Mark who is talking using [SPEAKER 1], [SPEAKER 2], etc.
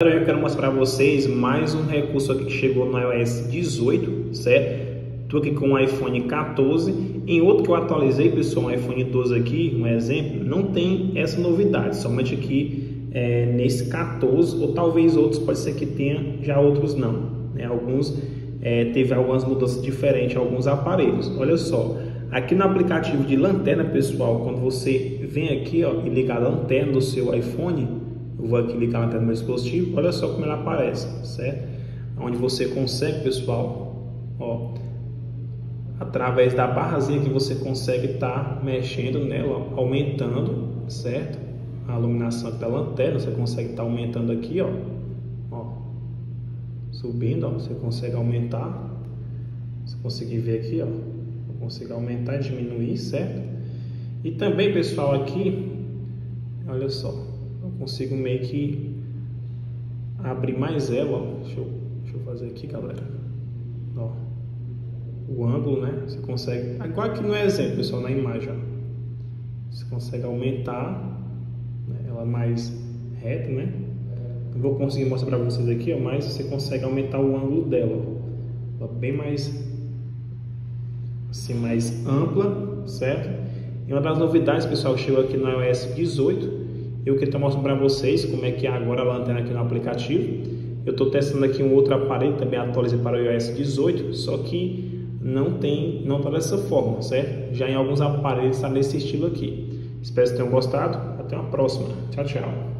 [SPEAKER 1] Galera, eu quero mostrar para vocês mais um recurso aqui que chegou no iOS 18, certo? Estou aqui com o iPhone 14. Em outro que eu atualizei, pessoal, o iPhone 12 aqui, um exemplo, não tem essa novidade, somente aqui é, nesse 14, ou talvez outros, pode ser que tenha, já outros não. Né? Alguns é, teve algumas mudanças diferentes alguns aparelhos. Olha só, aqui no aplicativo de lanterna, pessoal, quando você vem aqui ó, e ligar a lanterna do seu iPhone, eu vou aqui ligar na tela do meu dispositivo, olha só como ela aparece, certo? Onde você consegue, pessoal, ó, através da barrazinha que você consegue estar tá mexendo nela, aumentando, certo? A iluminação da lanterna, você consegue estar tá aumentando aqui, ó, ó, subindo, ó, você consegue aumentar, você conseguir ver aqui, ó, consigo aumentar e diminuir, certo? E também, pessoal, aqui, olha só, consigo meio que abrir mais ela. Deixa, eu, deixa eu fazer aqui, galera. Ó, o ângulo, né? Você consegue, igual aqui no exemplo, pessoal, na imagem, ó. Você consegue aumentar né? ela mais reta, né? Não vou conseguir mostrar para vocês aqui, ó, mas você consegue aumentar o ângulo dela. Ela bem mais assim mais ampla, certo? E uma das novidades, pessoal, chegou aqui no iOS 18 eu queria estar mostrando para vocês como é que é agora a lanterna aqui no aplicativo. Eu estou testando aqui um outro aparelho, também atualizei para o iOS 18, só que não tem, não está dessa forma, certo? Já em alguns aparelhos está nesse estilo aqui. Espero que tenham gostado. Até uma próxima. Tchau, tchau.